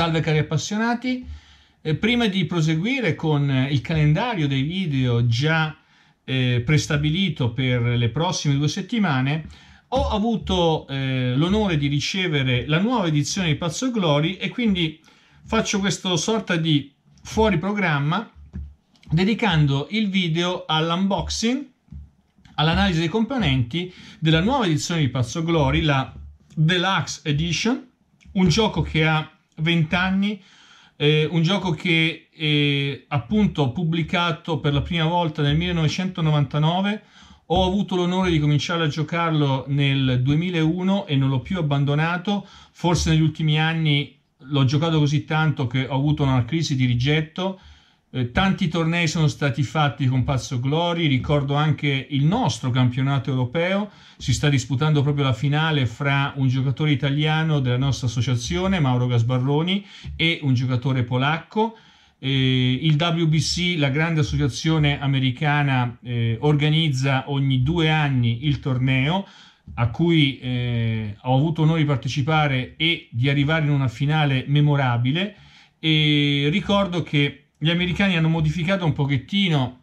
Salve cari appassionati, eh, prima di proseguire con eh, il calendario dei video già eh, prestabilito per le prossime due settimane, ho avuto eh, l'onore di ricevere la nuova edizione di Pazzo Glory e quindi faccio questa sorta di fuori programma dedicando il video all'unboxing, all'analisi dei componenti della nuova edizione di Pazzo Glory, la Deluxe Edition, un gioco che ha 20 anni, eh, un gioco che è appunto pubblicato per la prima volta nel 1999. Ho avuto l'onore di cominciare a giocarlo nel 2001 e non l'ho più abbandonato. Forse negli ultimi anni l'ho giocato così tanto che ho avuto una crisi di rigetto eh, tanti tornei sono stati fatti con Pazzo Glory, ricordo anche il nostro campionato europeo, si sta disputando proprio la finale fra un giocatore italiano della nostra associazione, Mauro Gasbarroni, e un giocatore polacco. Eh, il WBC, la grande associazione americana, eh, organizza ogni due anni il torneo a cui eh, ho avuto onore di partecipare e di arrivare in una finale memorabile e ricordo che gli americani hanno modificato un pochettino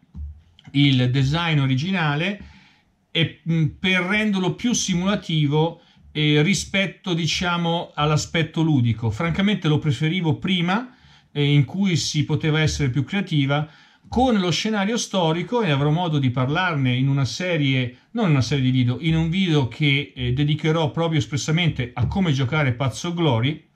il design originale e, mm, per renderlo più simulativo eh, rispetto diciamo all'aspetto ludico francamente lo preferivo prima eh, in cui si poteva essere più creativa con lo scenario storico e avrò modo di parlarne in una serie, non in una serie di video, in un video che eh, dedicherò proprio espressamente a come giocare Pazzo Glory.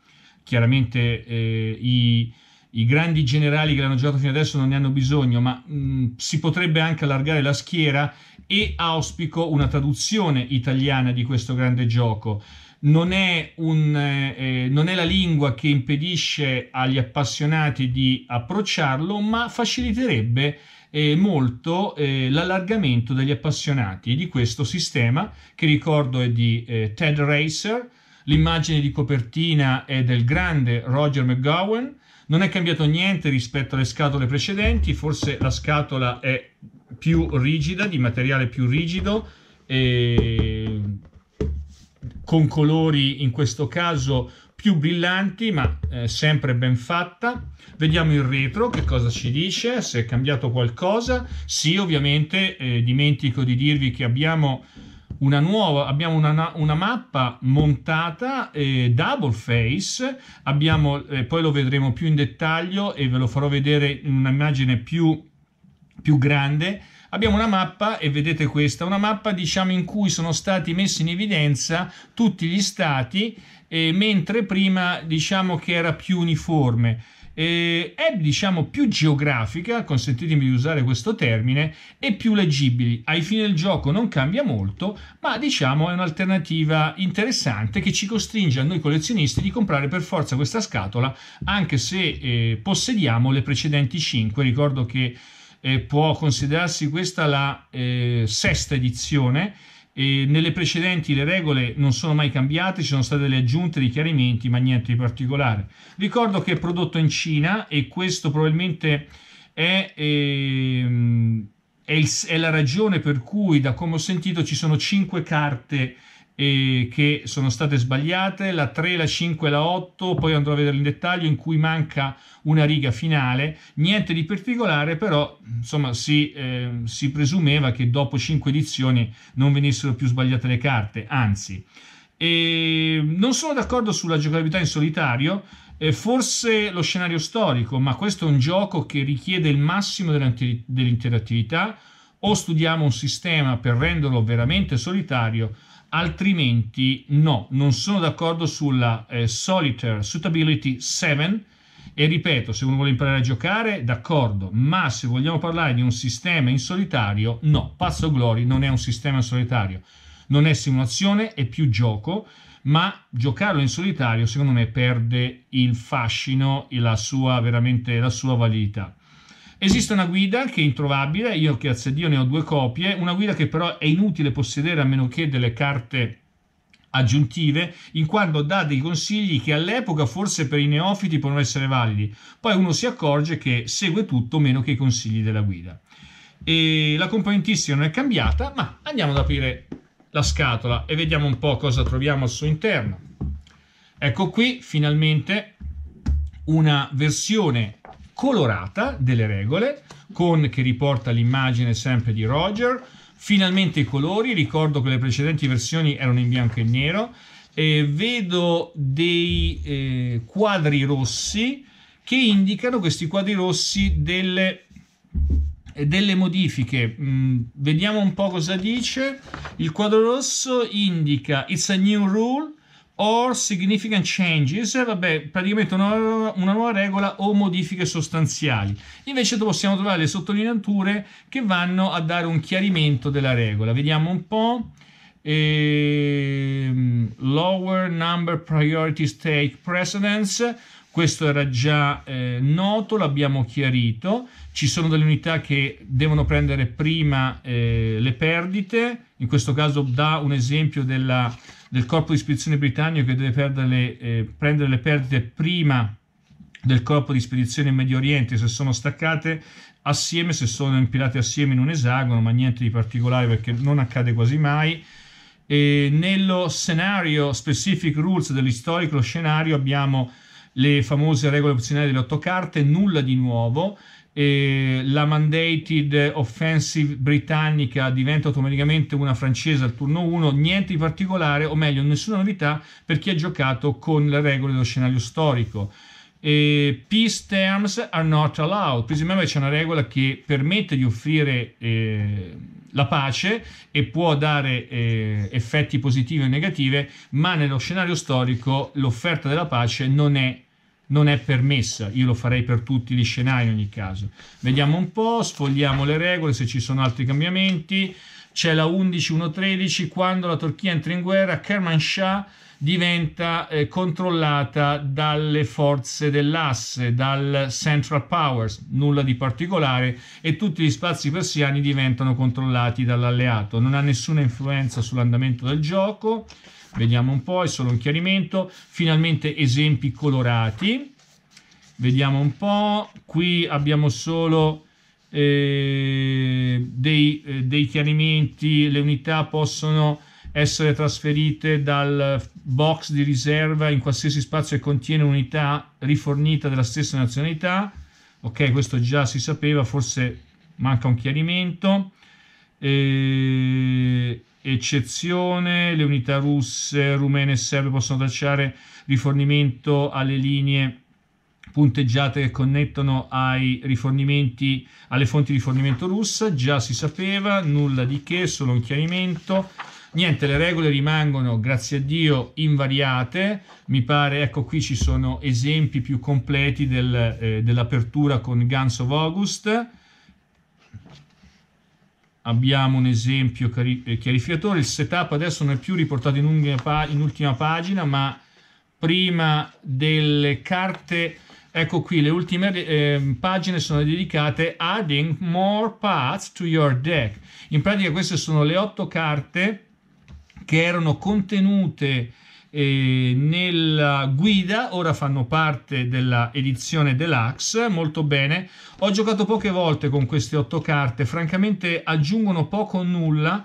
Chiaramente eh, i, i grandi generali che l'hanno giocato fino adesso non ne hanno bisogno, ma mh, si potrebbe anche allargare la schiera e auspico una traduzione italiana di questo grande gioco. Non è, un, eh, non è la lingua che impedisce agli appassionati di approcciarlo, ma faciliterebbe eh, molto eh, l'allargamento degli appassionati di questo sistema, che ricordo è di eh, Ted Racer. L'immagine di copertina è del grande Roger McGowan non è cambiato niente rispetto alle scatole precedenti, forse la scatola è più rigida, di materiale più rigido, con colori in questo caso più brillanti, ma eh, sempre ben fatta. Vediamo il retro, che cosa ci dice, se è cambiato qualcosa. Sì, ovviamente, eh, dimentico di dirvi che abbiamo una nuova, abbiamo una, una mappa montata eh, double face, abbiamo, eh, poi lo vedremo più in dettaglio e ve lo farò vedere in un'immagine più, più grande. Abbiamo una mappa e vedete questa, una mappa diciamo in cui sono stati messi in evidenza tutti gli stati, eh, mentre prima diciamo che era più uniforme eh, è diciamo più geografica, consentitemi di usare questo termine, e più leggibili. Ai fini del gioco non cambia molto, ma diciamo è un'alternativa interessante che ci costringe a noi collezionisti di comprare per forza questa scatola, anche se eh, possediamo le precedenti 5. Ricordo che eh, può considerarsi questa la eh, sesta edizione e nelle precedenti le regole non sono mai cambiate, ci sono state delle aggiunte, dei chiarimenti, ma niente di particolare. Ricordo che è prodotto in Cina e questo probabilmente è, ehm, è, il, è la ragione per cui, da come ho sentito, ci sono cinque carte eh, che sono state sbagliate, la 3, la 5 la 8, poi andrò a vedere in dettaglio in cui manca una riga finale, niente di particolare, però insomma si, eh, si presumeva che dopo 5 edizioni non venissero più sbagliate le carte, anzi. E non sono d'accordo sulla giocabilità in solitario, eh, forse lo scenario storico, ma questo è un gioco che richiede il massimo dell'interattività, o studiamo un sistema per renderlo veramente solitario, altrimenti no, non sono d'accordo sulla eh, Solitaire Suitability 7 e ripeto, se uno vuole imparare a giocare, d'accordo, ma se vogliamo parlare di un sistema in solitario, no, Pazzo Glory non è un sistema in solitario, non è simulazione, è più gioco, ma giocarlo in solitario secondo me perde il fascino e la sua, veramente, la sua validità. Esiste una guida che è introvabile, io che a Dio ne ho due copie, una guida che però è inutile possedere a meno che delle carte aggiuntive in quanto dà dei consigli che all'epoca forse per i neofiti possono essere validi. Poi uno si accorge che segue tutto meno che i consigli della guida. E la componentistica non è cambiata ma andiamo ad aprire la scatola e vediamo un po' cosa troviamo al suo interno. Ecco qui finalmente una versione colorata delle regole con che riporta l'immagine sempre di Roger. Finalmente i colori, ricordo che le precedenti versioni erano in bianco e nero. E vedo dei eh, quadri rossi che indicano questi quadri rossi delle delle modifiche. Mm, vediamo un po' cosa dice. Il quadro rosso indica It's a new rule or significant changes, vabbè, praticamente una, una, nuova regola o modifiche sostanziali. Invece possiamo trovare le sottolineature che vanno a dare un chiarimento della regola. Vediamo un po'. Ehm, lower number priorities take precedence questo era già eh, noto, l'abbiamo chiarito. Ci sono delle unità che devono prendere prima eh, le perdite, in questo caso dà un esempio della, del corpo di spedizione britannico che deve le, eh, prendere le perdite prima del corpo di spedizione in Medio Oriente se sono staccate assieme, se sono impilate assieme in un esagono, ma niente di particolare perché non accade quasi mai. E nello scenario specific rules dell'historico scenario abbiamo le famose regole opzionali delle otto carte, nulla di nuovo. E la mandated offensive britannica diventa automaticamente una francese al turno 1, niente di particolare, o meglio, nessuna novità per chi ha giocato con le regole dello scenario storico. E peace terms are not allowed. Presumiamo che c'è una regola che permette di offrire eh, la pace e può dare eh, effetti positivi o negativi, ma nello scenario storico l'offerta della pace non è, non è permessa. Io lo farei per tutti gli scenari in ogni caso. Vediamo un po', sfogliamo le regole se ci sono altri cambiamenti. C'è la 11.1.13, quando la Turchia entra in guerra, Kermanshah diventa eh, controllata dalle forze dell'asse, dal Central Powers, nulla di particolare, e tutti gli spazi persiani diventano controllati dall'alleato. Non ha nessuna influenza sull'andamento del gioco. Vediamo un po', è solo un chiarimento. Finalmente esempi colorati. Vediamo un po'. Qui abbiamo solo eh, dei, eh, dei chiarimenti. Le unità possono essere trasferite dal box di riserva in qualsiasi spazio che contiene unità rifornita della stessa nazionalità. Ok, questo già si sapeva, forse manca un chiarimento. E... Eccezione, le unità russe, rumene e serbe possono tracciare rifornimento alle linee punteggiate che connettono ai rifornimenti alle fonti di rifornimento russa, già si sapeva, nulla di che, solo un chiarimento. Niente, le regole rimangono, grazie a Dio, invariate. Mi pare, ecco qui ci sono esempi più completi del, eh, dell'apertura con Guns of August. Abbiamo un esempio eh, chiarificatore. Il setup adesso non è più riportato in, in ultima pagina, ma prima delle carte Ecco qui, le ultime eh, pagine sono dedicate adding more paths to your deck. In pratica queste sono le otto carte che erano contenute eh, nella guida, ora fanno parte della edizione deluxe, molto bene. Ho giocato poche volte con queste otto carte, francamente aggiungono poco o nulla,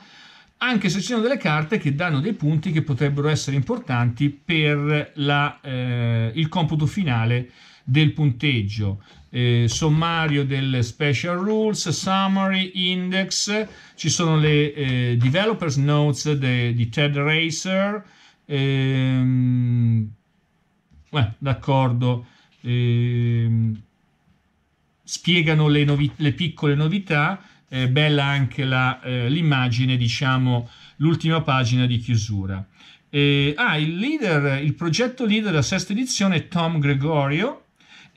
anche se ci sono delle carte che danno dei punti che potrebbero essere importanti per la, eh, il computo finale del punteggio. Eh, sommario del special rules, summary, index, ci sono le eh, developers notes di Ted Racer, ehm, eh, d'accordo, ehm, spiegano le, novi- le, piccole novità, eh, bella anche la, eh, l'immagine, diciamo, l'ultima pagina di chiusura. ah, il leader, il progetto leader della sesta edizione è Tom Gregorio,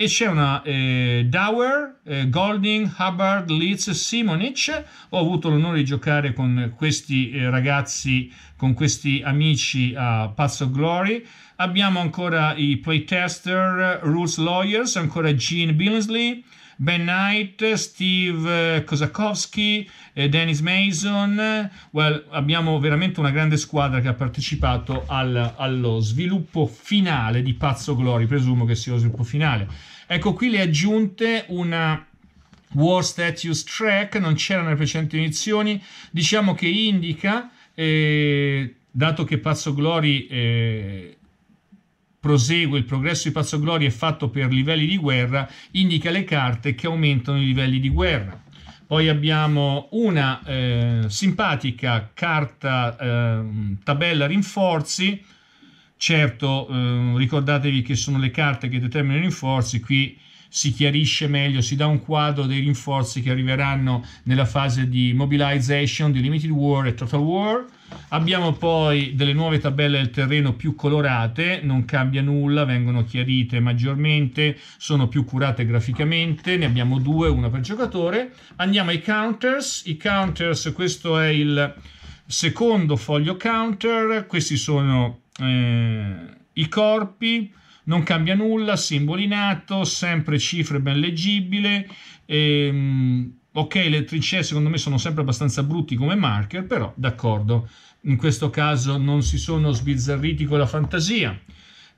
e c'è una eh, Dower, eh, Golding, Hubbard, Leeds, Simonic. Ho avuto l'onore di giocare con questi eh, ragazzi, con questi amici a of Glory. Abbiamo ancora i playtester, Rules Lawyers, ancora Gene Billingsley, Ben Knight, Steve eh, Kosakowski, eh, Dennis Mason. Well, abbiamo veramente una grande squadra che ha partecipato al, allo sviluppo finale di Pazzo Glory, presumo che sia lo sviluppo finale. Ecco qui le aggiunte una War Status Track, non c'era nelle precedenti edizioni, diciamo che indica, eh, dato che Pazzo Glory eh, prosegue il progresso di Pazzo Gloria è fatto per livelli di guerra, indica le carte che aumentano i livelli di guerra. Poi abbiamo una eh, simpatica carta eh, tabella rinforzi. Certo, eh, ricordatevi che sono le carte che determinano i rinforzi. Qui si chiarisce meglio, si dà un quadro dei rinforzi che arriveranno nella fase di mobilization di Limited War e Total War. Abbiamo poi delle nuove tabelle del terreno più colorate, non cambia nulla, vengono chiarite maggiormente, sono più curate graficamente, ne abbiamo due, una per giocatore. Andiamo ai counters, i counters, questo è il secondo foglio counter, questi sono eh, i corpi, non cambia nulla, simbolo in atto, sempre cifre ben leggibili. Ehm, ok, le trincee secondo me sono sempre abbastanza brutti come marker, però d'accordo, in questo caso non si sono sbizzarriti con la fantasia.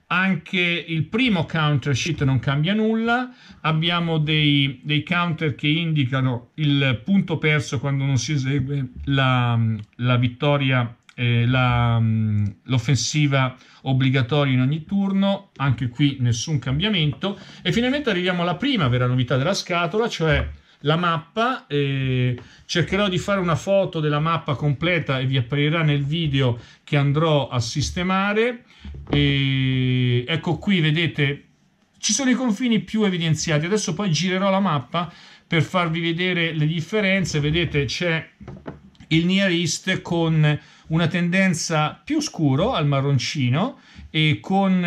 Anche il primo counter sheet non cambia nulla, abbiamo dei, dei counter che indicano il punto perso quando non si esegue la, la vittoria eh, mm, l'offensiva obbligatoria in ogni turno, anche qui nessun cambiamento. E finalmente arriviamo alla prima vera novità della scatola, cioè la mappa. Eh, cercherò di fare una foto della mappa completa e vi apparirà nel video che andrò a sistemare. E ecco qui, vedete, ci sono i confini più evidenziati. Adesso poi girerò la mappa per farvi vedere le differenze. Vedete, c'è il Near East con una tendenza più scuro al marroncino e con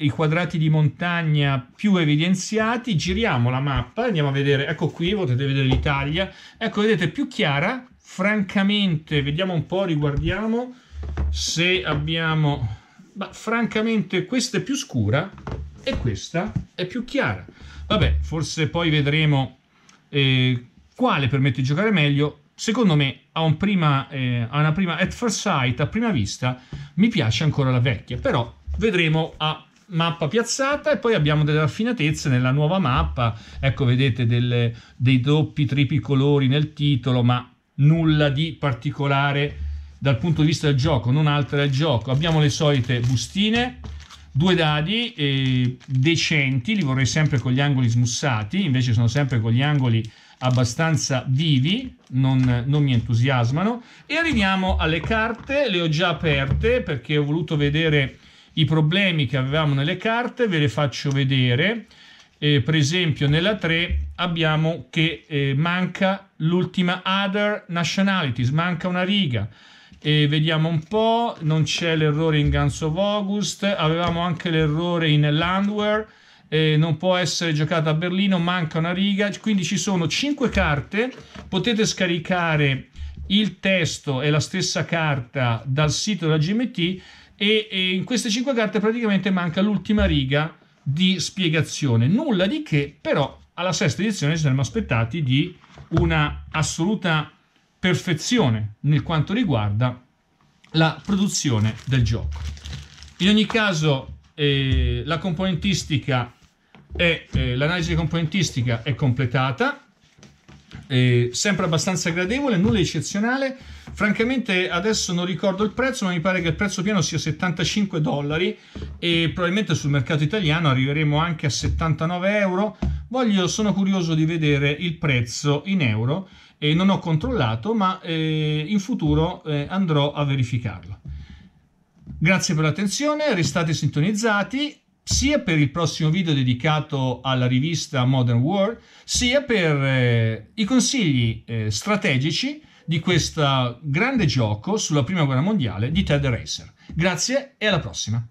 i quadrati di montagna più evidenziati, giriamo la mappa, andiamo a vedere, ecco qui, potete vedere l'Italia, ecco vedete più chiara, francamente, vediamo un po', riguardiamo se abbiamo, ma francamente questa è più scura e questa è più chiara. Vabbè, forse poi vedremo eh, quale permette di giocare meglio, secondo me a, un prima, eh, a una prima at first sight, a prima vista, mi piace ancora la vecchia, però vedremo a mappa piazzata e poi abbiamo delle raffinatezze nella nuova mappa, ecco vedete delle, dei doppi tricolori nel titolo, ma nulla di particolare dal punto di vista del gioco, non altera il gioco. Abbiamo le solite bustine, due dadi eh, decenti, li vorrei sempre con gli angoli smussati, invece sono sempre con gli angoli abbastanza vivi, non, non, mi entusiasmano. E arriviamo alle carte, le ho già aperte perché ho voluto vedere i problemi che avevamo nelle carte, ve le faccio vedere. Eh, per esempio nella 3 abbiamo che eh, manca l'ultima other nationalities, manca una riga. E vediamo un po', non c'è l'errore in Guns of August, avevamo anche l'errore in Landwehr, eh, non può essere giocata a Berlino, manca una riga, quindi ci sono 5 carte, potete scaricare il testo e la stessa carta dal sito della GMT e, e in queste 5 carte praticamente manca l'ultima riga di spiegazione, nulla di che, però alla sesta edizione ci saremmo aspettati di una assoluta perfezione nel quanto riguarda la produzione del gioco. In ogni caso, eh, la componentistica e eh, l'analisi componentistica è completata, eh, sempre abbastanza gradevole, nulla eccezionale. Francamente adesso non ricordo il prezzo, ma mi pare che il prezzo pieno sia 75 dollari e probabilmente sul mercato italiano arriveremo anche a 79 euro. Voglio, sono curioso di vedere il prezzo in euro e non ho controllato, ma eh, in futuro eh, andrò a verificarlo. Grazie per l'attenzione, restate sintonizzati sia per il prossimo video dedicato alla rivista Modern World, sia per eh, i consigli eh, strategici di questo grande gioco sulla prima guerra mondiale di Ted Racer. Grazie e alla prossima!